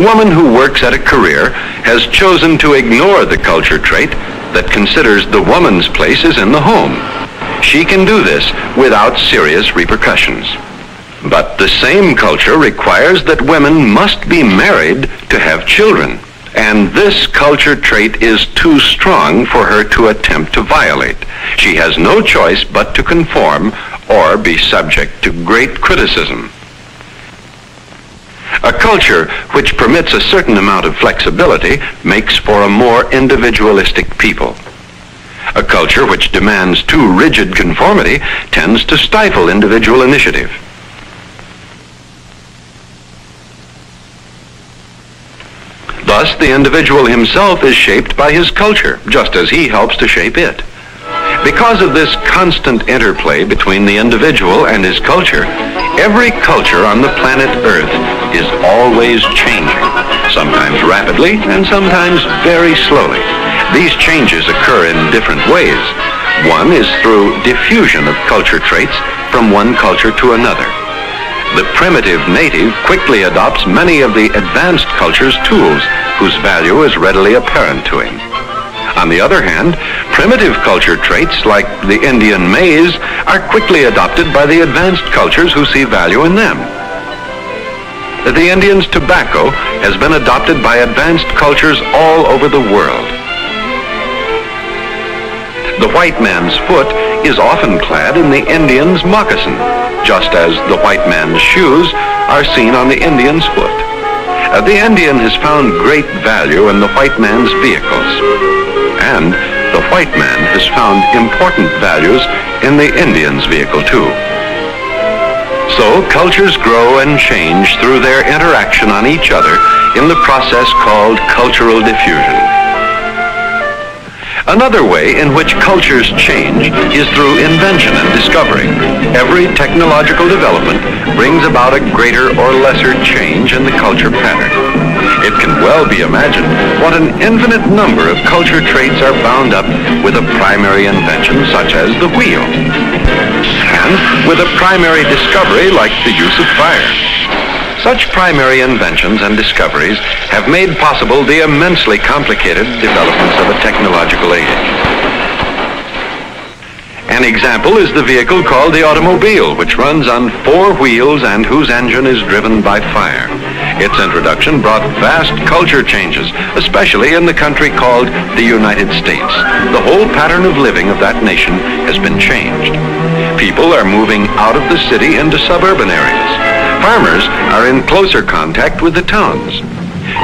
Woman who works at a career has chosen to ignore the culture trait that considers the woman's place is in the home. She can do this without serious repercussions. But the same culture requires that women must be married to have children. And this culture trait is too strong for her to attempt to violate. She has no choice but to conform or be subject to great criticism. A culture which permits a certain amount of flexibility makes for a more individualistic people. A culture which demands too rigid conformity tends to stifle individual initiative. Thus, the individual himself is shaped by his culture, just as he helps to shape it. Because of this constant interplay between the individual and his culture, every culture on the planet Earth is always changing, sometimes rapidly and sometimes very slowly. These changes occur in different ways. One is through diffusion of culture traits from one culture to another. The primitive native quickly adopts many of the advanced culture's tools whose value is readily apparent to him. On the other hand, primitive culture traits like the Indian maize are quickly adopted by the advanced cultures who see value in them. The Indian's tobacco has been adopted by advanced cultures all over the world. The white man's foot is often clad in the Indian's moccasin, just as the white man's shoes are seen on the Indian's foot. Uh, the Indian has found great value in the white man's vehicles, and the white man has found important values in the Indian's vehicle too. So cultures grow and change through their interaction on each other in the process called cultural diffusion. Another way in which cultures change is through invention and discovery. Every technological development brings about a greater or lesser change in the culture pattern. It can well be imagined what an infinite number of culture traits are bound up with a primary invention such as the wheel, and with a primary discovery like the use of fire. Such primary inventions and discoveries have made possible the immensely complicated developments of a technological age. An example is the vehicle called the automobile, which runs on four wheels and whose engine is driven by fire. Its introduction brought vast culture changes, especially in the country called the United States. The whole pattern of living of that nation has been changed. People are moving out of the city into suburban areas. Farmers are in closer contact with the towns.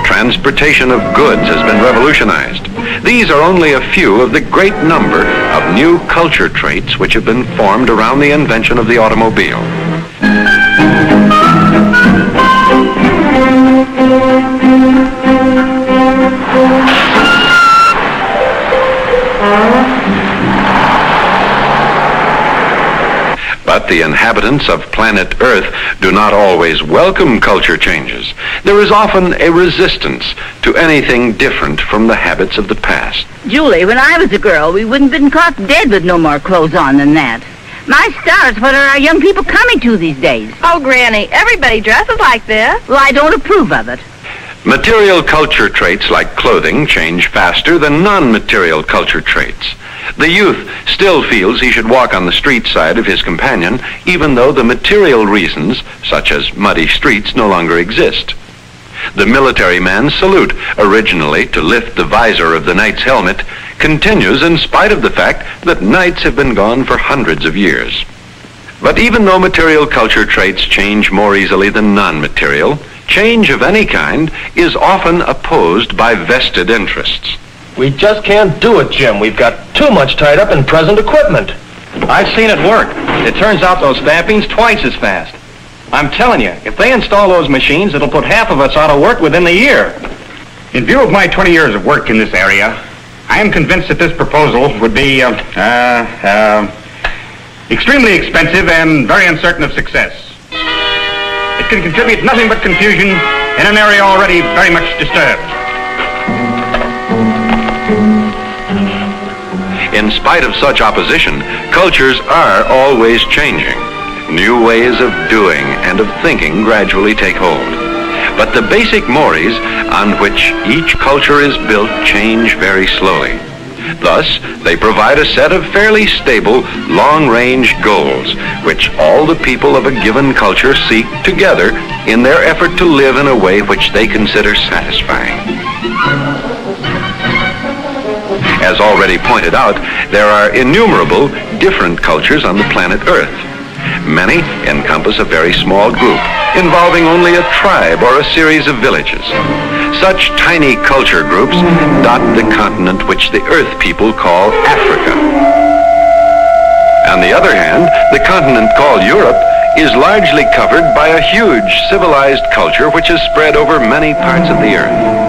Transportation of goods has been revolutionized. These are only a few of the great number of new culture traits which have been formed around the invention of the automobile. But the inhabitants of planet Earth do not always welcome culture changes. There is often a resistance to anything different from the habits of the past. Julie, when I was a girl, we wouldn't have been caught dead with no more clothes on than that. My stars, what are our young people coming to these days? Oh, Granny, everybody dresses like this. Well, I don't approve of it. Material culture traits like clothing change faster than non-material culture traits. The youth still feels he should walk on the street side of his companion, even though the material reasons, such as muddy streets, no longer exist. The military man's salute, originally to lift the visor of the knight's helmet, continues in spite of the fact that knights have been gone for hundreds of years. But even though material culture traits change more easily than non-material, change of any kind is often opposed by vested interests. We just can't do it, Jim. We've got too much tied up in present equipment. I've seen it work. It turns out those stamping's twice as fast. I'm telling you, if they install those machines, it'll put half of us out of work within the year. In view of my 20 years of work in this area, I am convinced that this proposal would be uh, uh, uh, extremely expensive and very uncertain of success. It can contribute nothing but confusion in an area already very much disturbed. In spite of such opposition, cultures are always changing. New ways of doing and of thinking gradually take hold. But the basic mores on which each culture is built change very slowly. Thus, they provide a set of fairly stable, long-range goals, which all the people of a given culture seek together in their effort to live in a way which they consider satisfying. As already pointed out, there are innumerable different cultures on the planet Earth. Many encompass a very small group, involving only a tribe or a series of villages. Such tiny culture groups dot the continent which the Earth people call Africa. On the other hand, the continent called Europe is largely covered by a huge civilized culture which is spread over many parts of the Earth.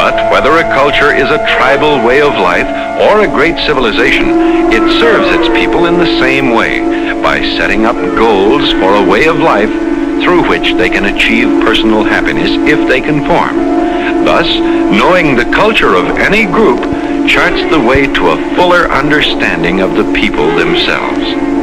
But whether a culture is a tribal way of life or a great civilization, it serves its people in the same way by setting up goals for a way of life through which they can achieve personal happiness if they conform. Thus, knowing the culture of any group charts the way to a fuller understanding of the people themselves.